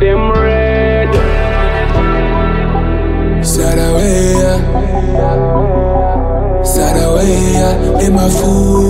them red. Sadaweya, sad away, them.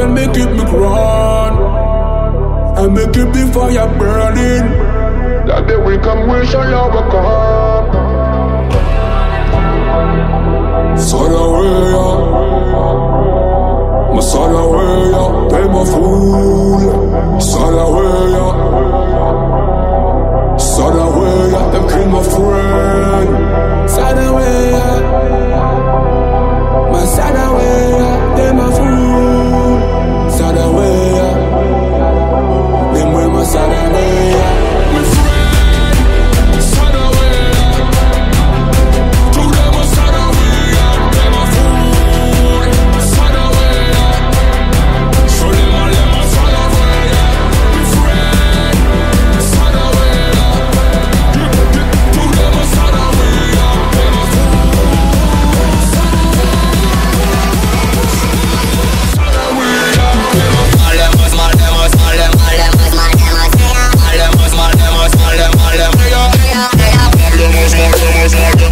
and make it me run And make it the fire burning. That day we come, we shall overcome Saraya Ma Saraya, They my fool. Saraya Saraya, them king of fool. like